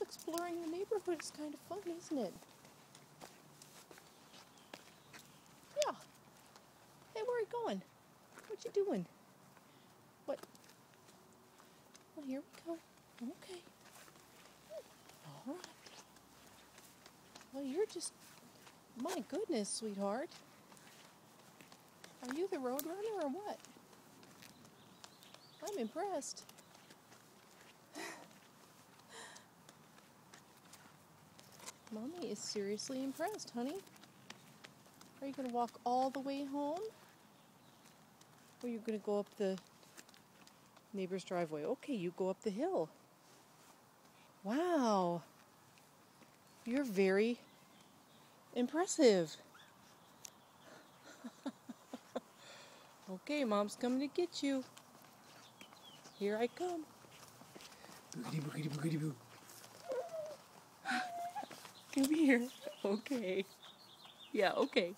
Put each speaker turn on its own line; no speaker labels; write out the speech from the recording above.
exploring the neighborhood is kind of fun, isn't it? Yeah. Hey, where are you going? What you doing? What? Well, here we go. Okay. All right. Well, you're just. My goodness, sweetheart. Are you the roadrunner or what? I'm impressed. Mommy is seriously impressed, honey. Are you going to walk all the way home? Or are you going to go up the neighbor's driveway? Okay, you go up the hill. Wow. You're very impressive. okay, mom's coming to get you. Here I come.
Boogity boogity boogity boo.
Come here. Okay. Yeah, okay.